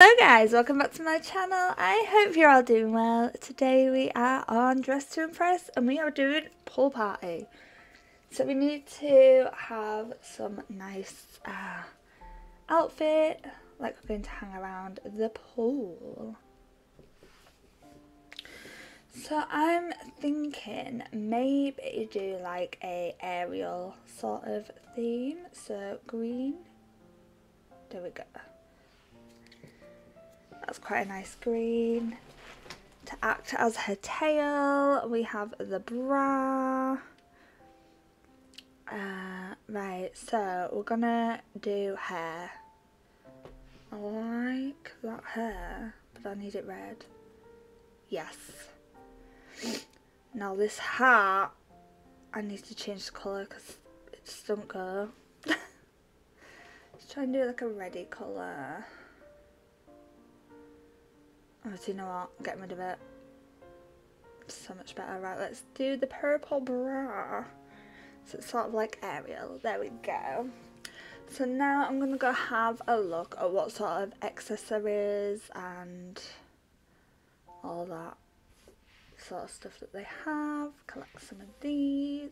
Hello guys, welcome back to my channel. I hope you're all doing well. Today we are on Dress to Impress and we are doing pool party. So we need to have some nice uh, outfit, like we're going to hang around the pool. So I'm thinking maybe do like a Ariel sort of theme. So green. There we go. That's quite a nice green. To act as her tail, we have the bra. Uh, right, so we're gonna do hair. I like that hair, but I need it red. Yes. Now this hat, I need to change the colour because it just don't go. Let's try and do like a ready colour. Do you know what? Get rid of it. So much better. Right, let's do the purple bra. So it's sort of like Ariel. There we go. So now I'm going to go have a look at what sort of accessories and all that sort of stuff that they have. Collect some of these.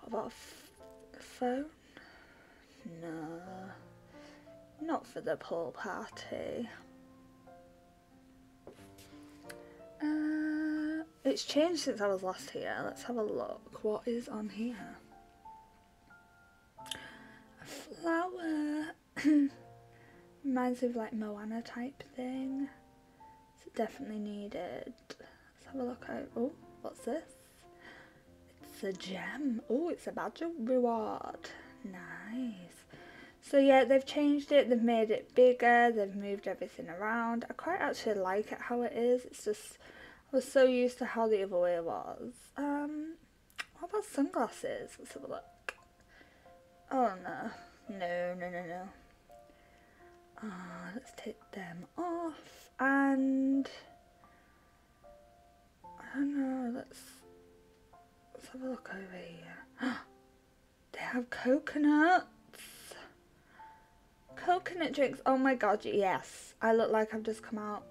What about a phone? No. Not for the pool party. Uh, it's changed since I was last here. Let's have a look. What is on here? A flower. Reminds me of like Moana type thing. It's definitely needed. Let's have a look. Oh, what's this? It's a gem. Oh, it's a badge reward. Nice. So yeah, they've changed it, they've made it bigger, they've moved everything around. I quite actually like it how it is. It's just, was so used to how the other way was. Um, what about sunglasses? Let's have a look. Oh no, no, no, no, no. Uh, let's take them off and, I don't know, let's, let's have a look over here. they have coconuts! coconut drinks. Oh my god, yes. I look like I've just come out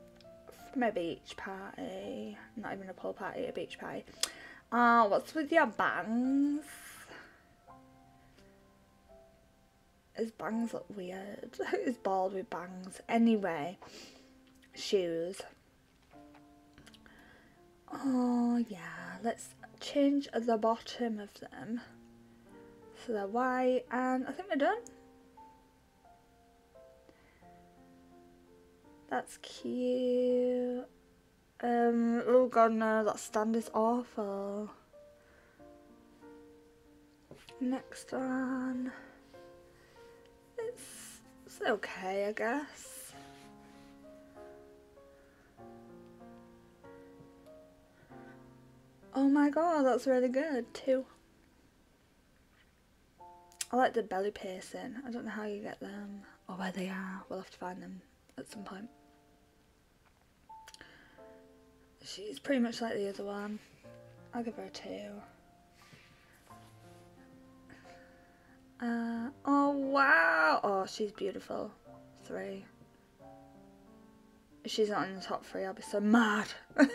from a beach party. Not even a pool party, a beach party. Uh, what's with your bangs? His bangs look weird. He's bald with bangs. Anyway, shoes. Oh yeah, let's change the bottom of them. So they're white and I think we're done. That's cute. Um, oh god no, that stand is awful. Next one. It's, it's okay, I guess. Oh my god, that's really good too. I like the belly piercing. I don't know how you get them or where they are. We'll have to find them at some point. She's pretty much like the other one. I'll give her a two. Uh, oh wow! Oh, she's beautiful. Three. If she's not in the top three, I'll be so mad.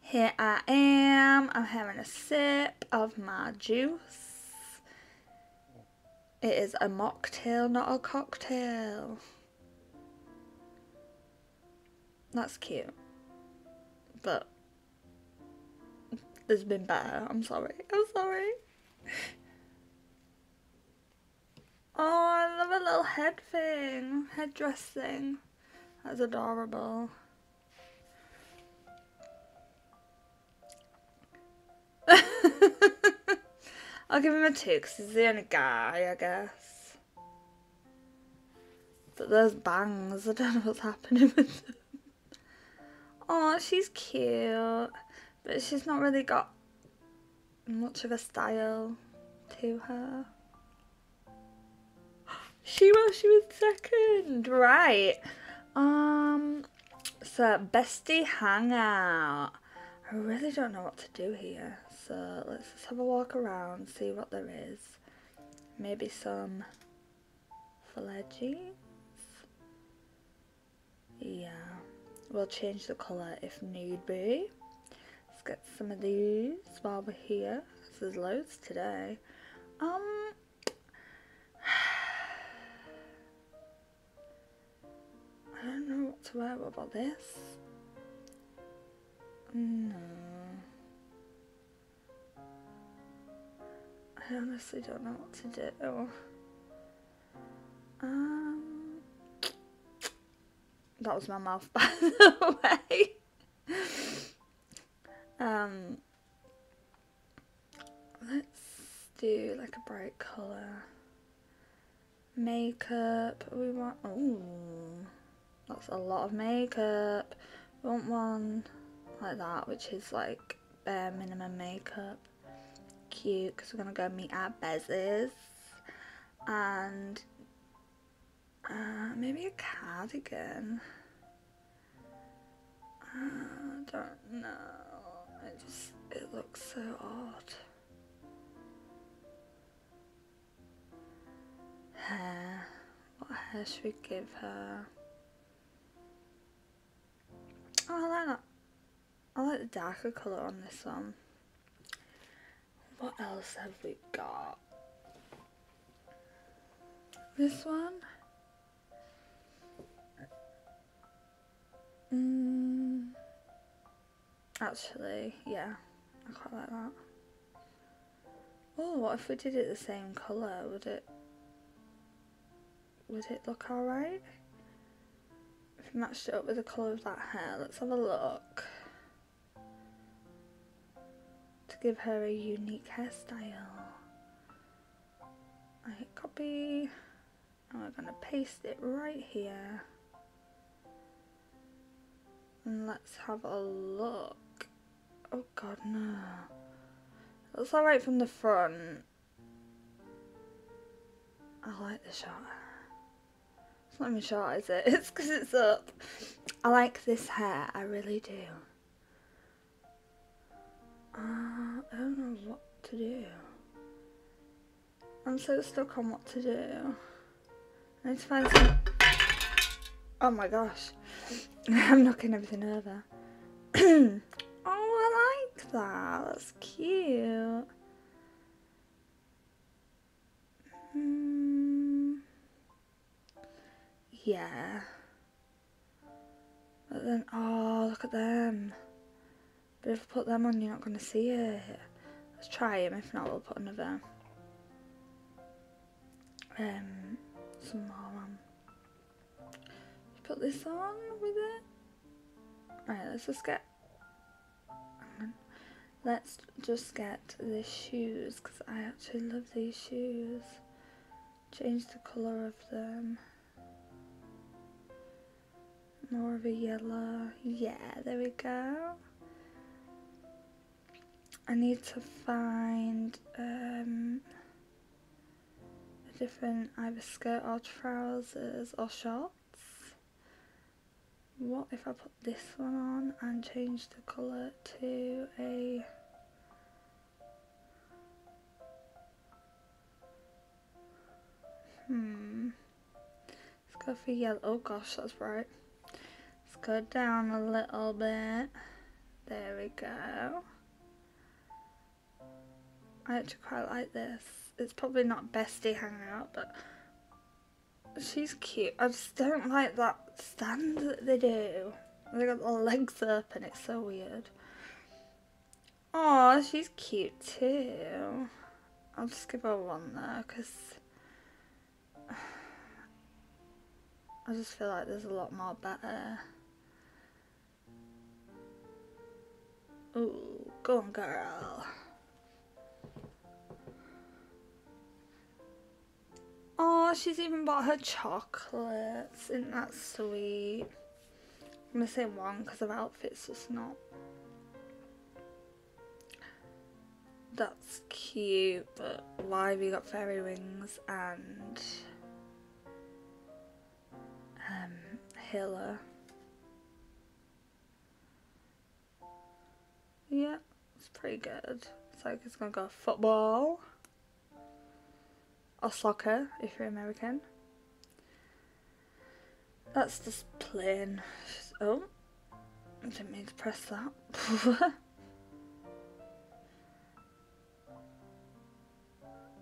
Here I am. I'm having a sip of my juice. It is a mocktail, not a cocktail. That's cute. But there's been better. I'm sorry. I'm sorry. Oh, I love a little head thing. Headdress thing. That's adorable. I'll give him a two because he's the only guy, I guess. But those bangs, I don't know what's happening with them. Oh, she's cute, but she's not really got much of a style to her. She was, she was second, right. Um, so bestie hangout. I really don't know what to do here, so let's just have a walk around, see what there is. Maybe some edges. Yeah, we'll change the colour if need be. Let's get some of these while we're here. There's loads today. Um, I don't know what to wear about this. No. I honestly don't know what to do. Um, that was my mouth, by the way. Um, let's do like a bright colour. Makeup. We want. Oh, that's a lot of makeup. We want one like that, which is like bare minimum makeup. Cute, because we're gonna go meet our bezies. And uh, maybe a cardigan. I uh, don't know. It just it looks so odd. Hair. What hair should we give her? Oh, I like that. I like the darker colour on this one. What else have we got? This one. Mm, actually, yeah, I quite like that. Oh, what if we did it the same colour? Would it would it look alright? If we matched it up with the colour of that hair, let's have a look. To give her a unique hairstyle. I hit copy and we're going to paste it right here. And let's have a look. Oh god, no. Looks alright from the front. I like the shot. It's not even short, is it? It's because it's up. I like this hair, I really do. Uh, I don't know what to do. I'm so stuck on what to do. I need to find some... Oh my gosh. I'm knocking everything over. oh, I like that. That's cute. Mm. Yeah. But then, oh, look at them. But if I put them on, you're not going to see it. Let's try them. If not, we'll put another. Um, some more put this on with it. Alright, let's just get. Let's just get the shoes because I actually love these shoes. Change the colour of them. More of a yellow. Yeah, there we go. I need to find um, a different either skirt or trousers or shorts. What if I put this one on and change the colour to a Hmm. Let's go for yellow. Oh gosh, that's bright. Let's go down a little bit. There we go. I actually quite like this. It's probably not bestie hangout, but she's cute. I just don't like that stand that they do. They got the legs up and it's so weird. Oh, she's cute too. I'll just give her one there because I just feel like there's a lot more better. Ooh, go on girl. Oh, she's even bought her chocolates. Isn't that sweet? I'm gonna say one because of outfit's just not. That's cute, but why have you got fairy wings and um, Hilla? Yeah, it's pretty good. It's like it's gonna go football or soccer if you're American. That's just plain. Oh, I didn't mean to press that.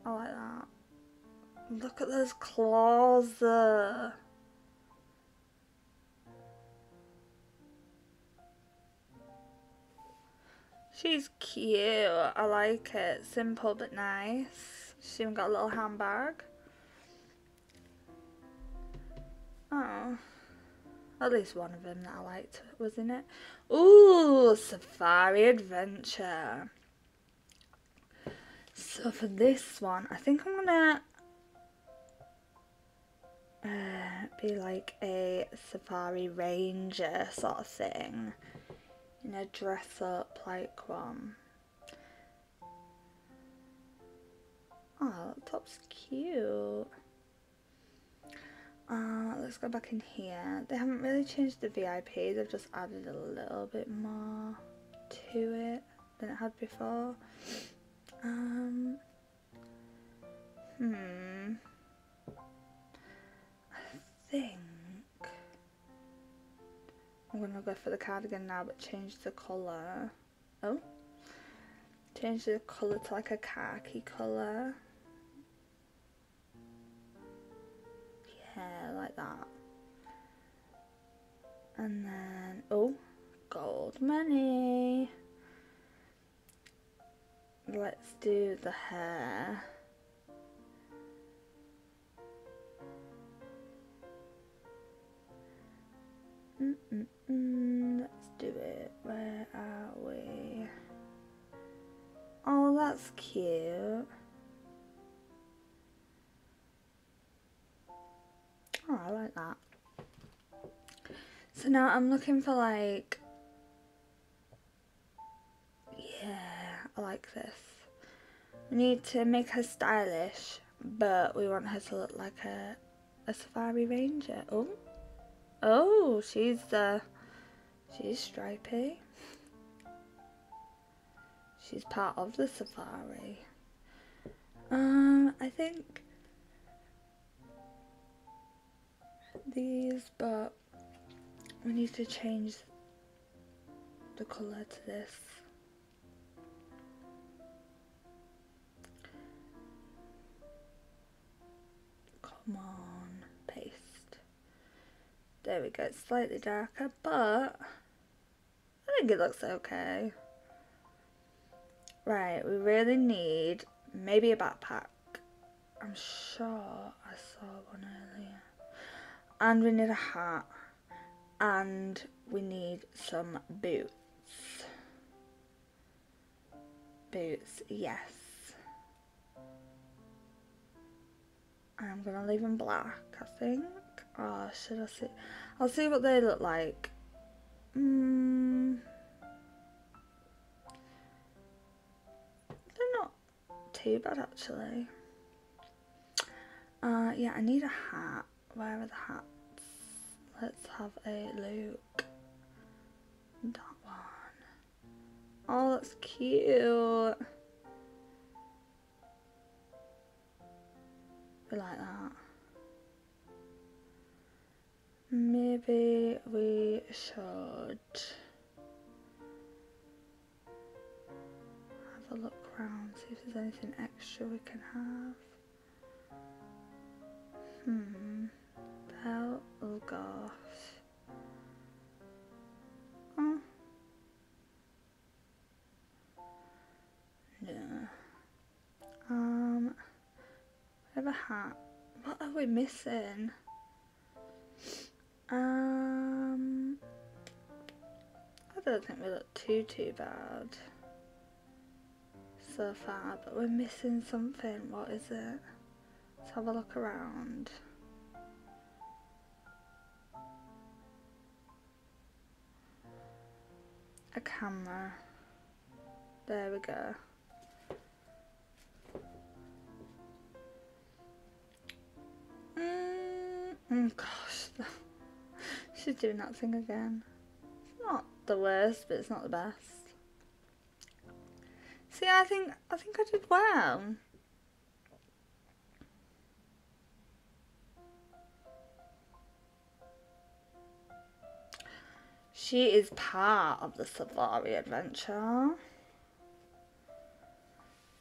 I like that. Look at those claws there. She's cute. I like it. Simple but nice. She's even got a little handbag. Oh. At least one of them that I liked was in it. Ooh, Safari Adventure. So for this one, I think I'm gonna uh, be like a Safari Ranger sort of thing in a dress up like one. Oh, top's cute. Uh, let's go back in here. They haven't really changed the VIP, they've just added a little bit more to it than it had before. Um, hmm. I think I'm gonna go for the cardigan now, but change the colour. Oh, change the colour to like a khaki colour. Yeah, like that. And then, oh, gold money. Let's do the hair. Let's do it. Where are we? Oh, that's cute. Oh, I like that. So now I'm looking for like, yeah, I like this. We need to make her stylish, but we want her to look like a, a safari ranger. Oh, oh, she's uh, she's stripy. She's part of the safari. Um, I think these, but we need to change the colour to this. Come on, paste. There we go, it's slightly darker, but I think it looks okay. Right, we really need maybe a backpack. I'm sure I saw one earlier and we need a hat. And we need some boots. Boots yes. I'm gonna leave them black I think. Oh should I see? I'll see what they look like. Mm. they're not too bad actually. Uh yeah I need a hat. Where are the hats? Let's have a look. That one. Oh, that's cute. We like that. Maybe we should have a look around, see if there's anything extra we can have. Hmm. Gosh. Oh. No. Um, I have a hat. What are we missing? Um, I don't think we look too, too bad so far, but we're missing something. What is it? Let's have a look around. A camera. There we go. Mm, oh gosh, she's doing that thing again. It's not the worst, but it's not the best. See, I think I think I did well. She is part of the safari adventure.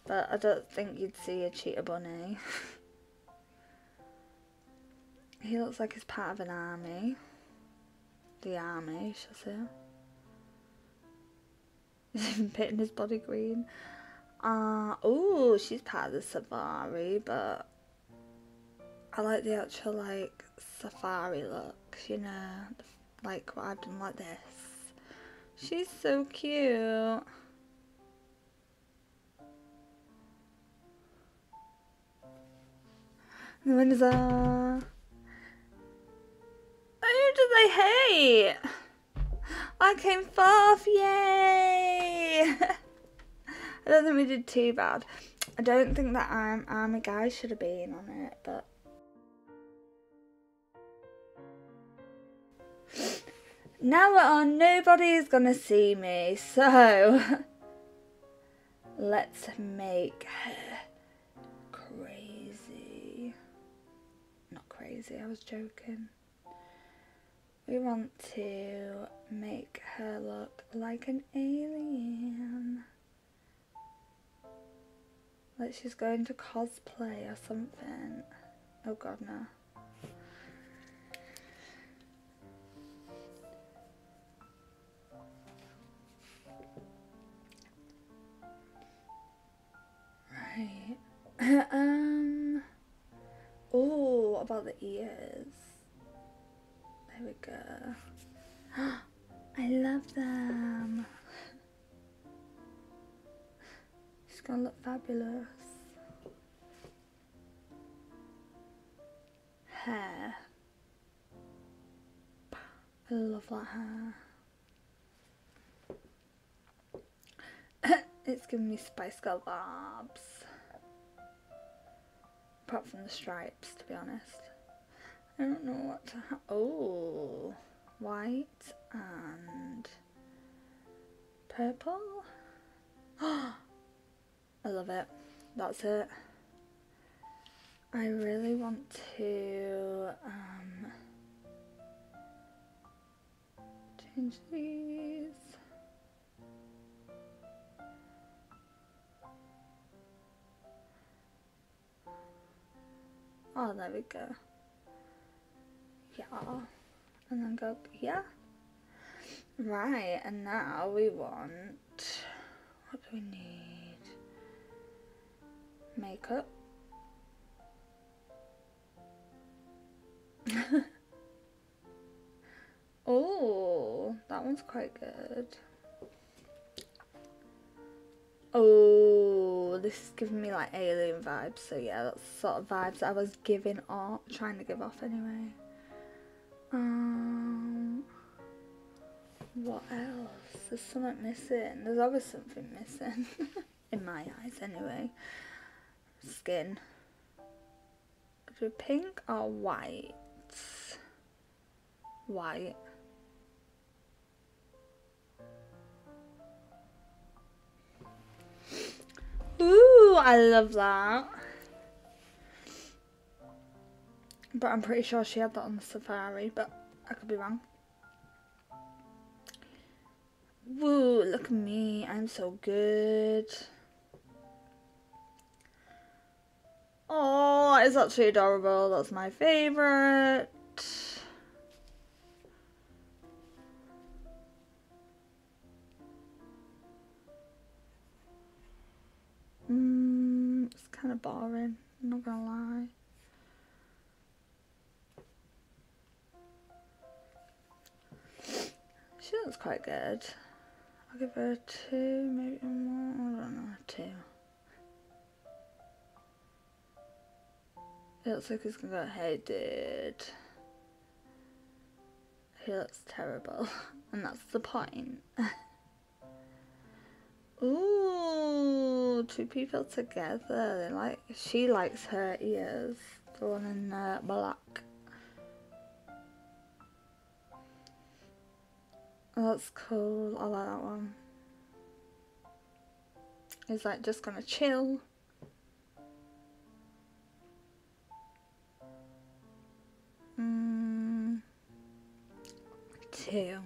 But I don't think you'd see a cheetah bunny. he looks like he's part of an army. The army, shall I say. He's even painting his body green. Uh, oh, she's part of the safari, but I like the actual like safari look, you know, like what I've done like this. She's so cute. The winners are. Who did they hate? I came fourth, yay! I don't think we did too bad. I don't think that I'm um, Army Guy should have been on it, but Now we're on Nobody's Gonna See Me, so let's make her crazy. Not crazy, I was joking. We want to make her look like an alien. Like she's going to cosplay or something. Oh god, no. um. Oh, about the ears. There we go. I love them. She's gonna look fabulous. Hair. I love that hair. it's giving me Spice Girl vibes. Apart from the stripes, to be honest. I don't know what to have. Oh, white and purple. I love it. That's it. I really want to um, change these. Oh, there we go. Yeah. And then go here. Right and now we want what do we need? Makeup. Oh that one's quite good oh this is giving me like alien vibes so yeah that's sort of vibes I was giving off trying to give off anyway um, what else? There's something missing. There's always something missing. In my eyes, anyway. Skin. Do pink or white? White. I love that. But I'm pretty sure she had that on the safari, but I could be wrong. Woo, look at me. I'm so good. Oh, it's actually adorable. That's my favourite. Kind of boring, I'm not gonna lie. She looks quite good. I'll give her a two, maybe more. I don't know, a two. It looks like he's gonna go, hey dude. He looks terrible. And that's the point. Ooh, two people together. They like she likes her ears. The one in uh, black. That's cool. I like that one. He's like just gonna chill. Mm, two.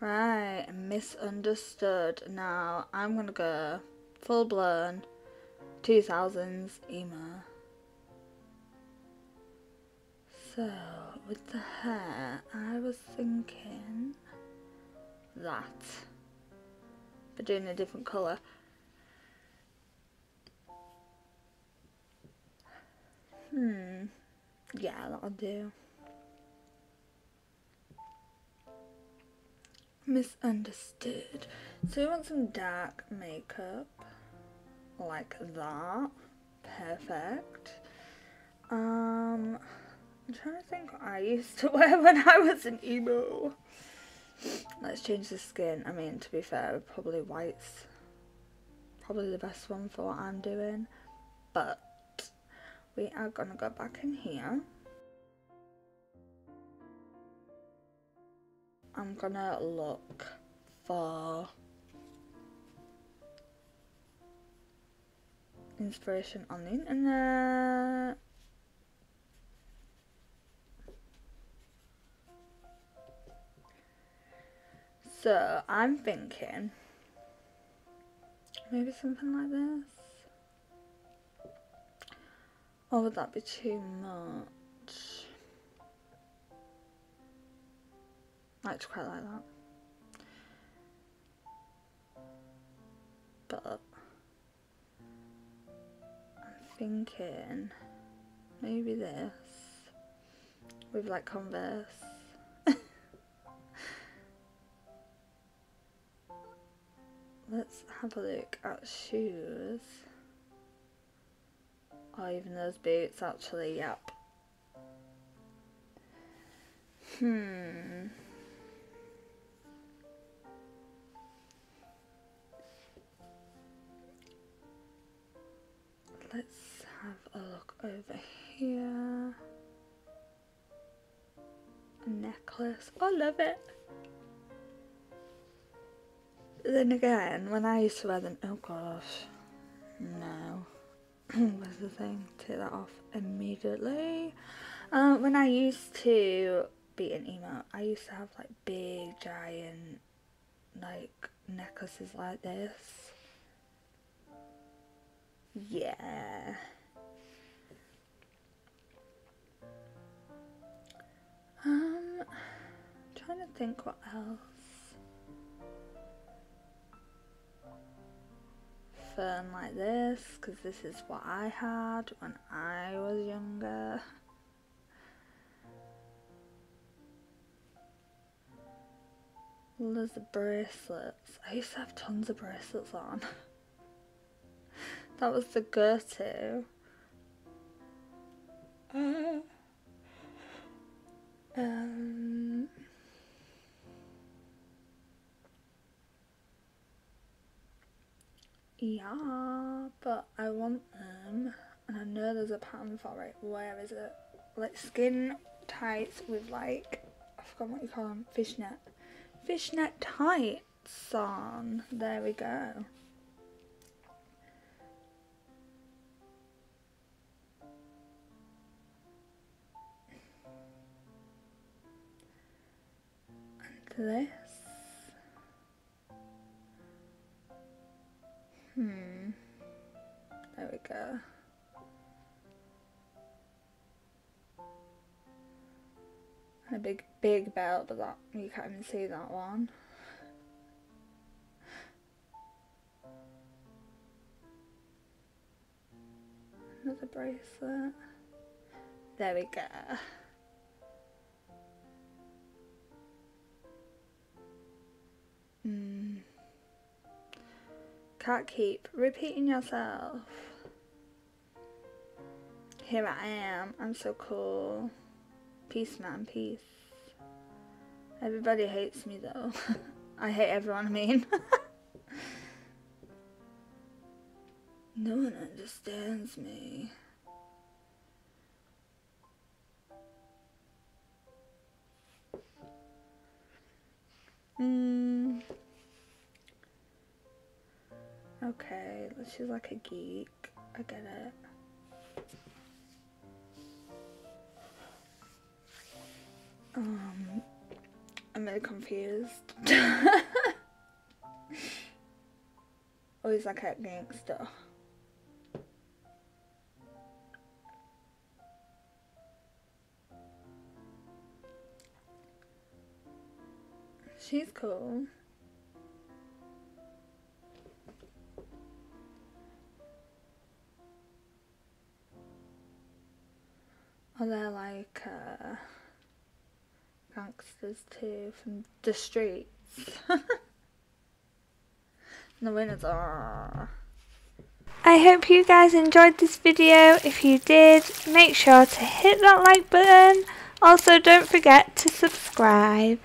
Misunderstood. Now I'm gonna go full blown 2000s emo. So with the hair, I was thinking that, but doing a different colour. Hmm. Yeah, that'll do. Misunderstood. So we want some dark makeup. Like that. Perfect. Um I'm trying to think what I used to wear when I was an emo. Let's change the skin. I mean, to be fair, probably white's probably the best one for what I'm doing. But we are gonna go back in here. I'm gonna look for inspiration on the internet. So I'm thinking maybe something like this. Or would that be too much? I actually quite like that. But I'm thinking maybe this with like Converse. Let's have a look at shoes. Oh, even those boots actually, yep. Hmm. Let's have a look over here. A necklace. I love it. Then again, when I used to wear them, oh gosh, no. Where's the thing? Take that off immediately. Um, when I used to be an emo, I used to have like big, giant, like necklaces like this. Yeah. Um, trying to think what else. Fern like this because this is what I had when I was younger. Well, There's the bracelets. I used to have tons of bracelets on. that was the go-to. Uh, um, Yeah, but I want them, and I know there's a pattern for it. Where is it? Like skin tights with like, I forgot what you call them, fishnet. Fishnet tights on. There we go. And this. Hmm. There we go. And a big, big belt, but that you can't even see that one. Another bracelet. There we go. Can't keep repeating yourself. Here I am. I'm so cool. Peace, man. Peace. Everybody hates me though. I hate everyone, I mean. no one understands me. Hmm. Okay, she's like a geek. I get it. Um, I'm a really confused. or he's like a gangster. She's cool. Gangsters too from the streets? the winners are. I hope you guys enjoyed this video. If you did, make sure to hit that like button. Also, don't forget to subscribe.